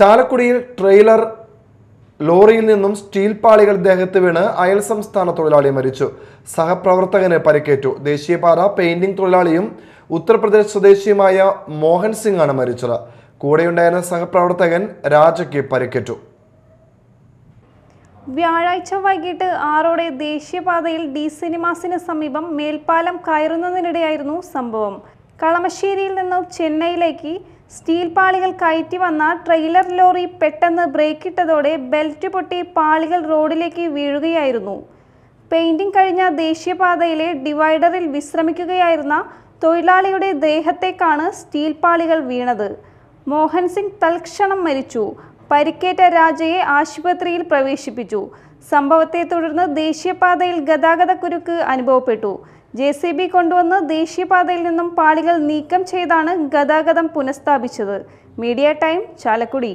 ചാലക്കുടിയിൽ ട്രെയിലർ ലോറിയിൽ നിന്നും സ്റ്റീൽ പാളികൾ ദേഹത്ത് വീണ് അയൽ സംസ്ഥാന തൊഴിലാളി മരിച്ചു. സഹപ്രവർത്തകന് പരിക്കേറ്റു. ദേശീയപാത പെയിന്റിംഗ് തൊഴിലാളിയും ഉത്തർപ്രദേശ് സ്വദേശിയുമായ മോഹൻ സിംഗ് ആണ് മരിച്ചത്. കൂടെയുണ്ടായിരുന്ന സഹപ്രവർത്തകൻ രാജയ്ക്ക് പരിക്കേറ്റു. വ്യാഴാഴ്ച വൈകിട്ട് ആറോടെ ദേശീയപാതയിൽ ഡി സിനിമാസിന് സമീപം മേൽപ്പാലം കയറുന്നതിനിടെയായിരുന്നു സംഭവം. കളമശ്ശേരിയിൽ നിന്നും ചെന്നൈയിലേക്ക് സ്റ്റീൽ പാളികൾ കയറ്റി വന്ന ട്രെയിലർ ലോറി പെട്ടെന്ന് ബ്രേക്കിട്ടതോടെ ബെൽറ്റ് പൊട്ടി പാളികൾ റോഡിലേക്ക് വീഴുകയായിരുന്നു. പെയിന്റിംഗ് കഴിഞ്ഞ ദേശീയപാതയിലെ ഡിവൈഡറിൽ വിശ്രമിക്കുകയായിരുന്ന തൊഴിലാളിയുടെ ദേഹത്തേക്കാണ് സ്റ്റീൽ പാളികൾ വീണത്. മോഹൻ സിംഗ് തൽക്ഷണം മരിച്ചു. പരിക്കേറ്റ രാജയെ ആശുപത്രിയിൽ പ്രവേശിപ്പിച്ചു. സംഭവത്തെ തുടർന്ന് ദേശീയപാതയിൽ ഗതാഗതക്കുരുക്ക് അനുഭവപ്പെട്ടു. ജെ സി ബി കൊണ്ടുവന്ന് ദേശീയപാതയിൽ നിന്നും പാളികൾ നീക്കം ചെയ്താണ് ഗതാഗതം പുനഃസ്ഥാപിച്ചത്. Media time Chalakudy.